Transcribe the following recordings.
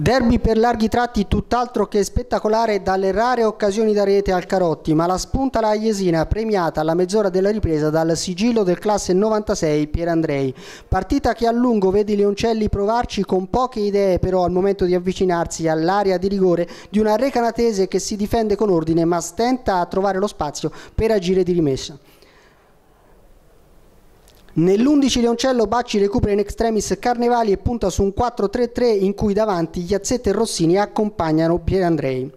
Derby per larghi tratti tutt'altro che spettacolare dalle rare occasioni da rete al Carotti, ma la spunta la Iesina premiata alla mezz'ora della ripresa dal sigillo del classe 96 Pierandrei. Partita che a lungo vede i Leoncelli provarci con poche idee però al momento di avvicinarsi all'area di rigore di una recanatese che si difende con ordine ma stenta a trovare lo spazio per agire di rimessa. Nell'11 Leoncello Bacci recupera in extremis Carnevali e punta su un 4-3-3 in cui davanti Iazzetta e Rossini accompagnano Pierandrei.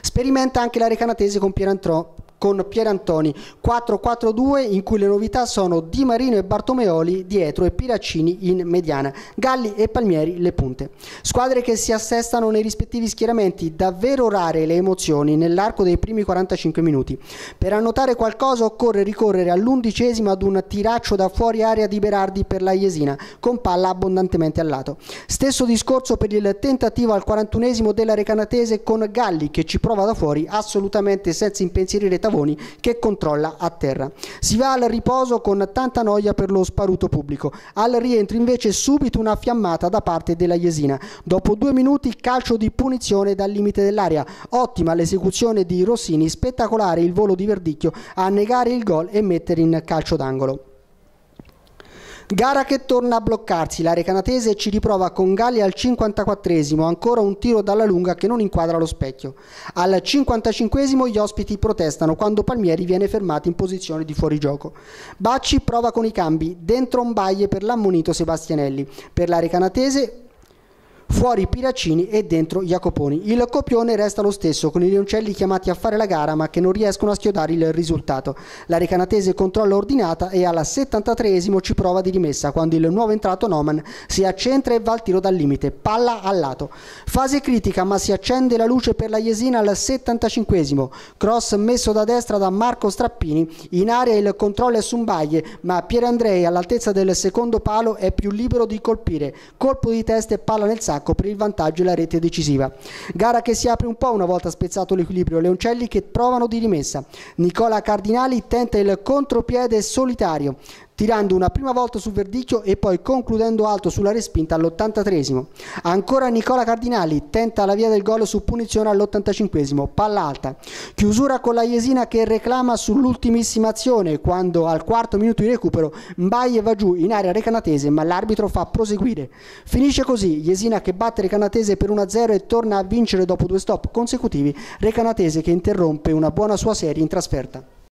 Sperimenta anche la recanatese con Pierantro con Pierantoni 4-4-2 in cui le novità sono Di Marino e Bartomeoli dietro e Piraccini in mediana, Galli e Palmieri le punte. Squadre che si assestano nei rispettivi schieramenti, davvero rare le emozioni nell'arco dei primi 45 minuti. Per annotare qualcosa occorre ricorrere all'undicesimo ad un tiraccio da fuori area di Berardi per la Iesina, con palla abbondantemente al lato. Stesso discorso per il tentativo al 41esimo della Recanatese con Galli che ci prova da fuori assolutamente senza impensierire Tavoni che controlla a terra. Si va al riposo con tanta noia per lo sparuto pubblico. Al rientro invece subito una fiammata da parte della Jesina. Dopo due minuti calcio di punizione dal limite dell'area. Ottima l'esecuzione di Rossini, spettacolare il volo di Verdicchio a negare il gol e mettere in calcio d'angolo. Gara che torna a bloccarsi, l'area canatese ci riprova con Galli al 54esimo, ancora un tiro dalla lunga che non inquadra lo specchio. Al 55esimo gli ospiti protestano quando Palmieri viene fermato in posizione di fuorigioco. Bacci prova con i cambi, dentro un baie per l'ammonito Sebastianelli. Per l'area canatese fuori Piraccini e dentro Jacoponi. Il copione resta lo stesso, con i Leoncelli chiamati a fare la gara ma che non riescono a schiodare il risultato. La Recanatese controlla ordinata e al 73esimo ci prova di rimessa, quando il nuovo entrato Noman si accentra e va al tiro dal limite, palla al lato. Fase critica ma si accende la luce per la Jesina al 75esimo, cross messo da destra da Marco Strappini, in area il controllo è su Mbaglie, ma Pierandrei all'altezza del secondo palo è più libero di colpire, colpo di testa e palla nel sacco per il vantaggio e la rete decisiva. Gara che si apre un po' una volta spezzato l'equilibrio, Leoncelli che provano di rimessa. Nicola Cardinali tenta il contropiede solitario, tirando una prima volta su Verdicchio e poi concludendo alto sulla respinta all'83esimo. Ancora Nicola Cardinali tenta la via del gol su punizione all'85esimo, palla alta. Chiusura con la Jesina che reclama sull'ultimissima azione quando al quarto minuto di recupero Mbaye va giù in area recanatese ma l'arbitro fa proseguire. Finisce così Jesina che batte Recanatese per 1-0 e torna a vincere dopo due stop consecutivi, Recanatese che interrompe una buona sua serie in trasferta.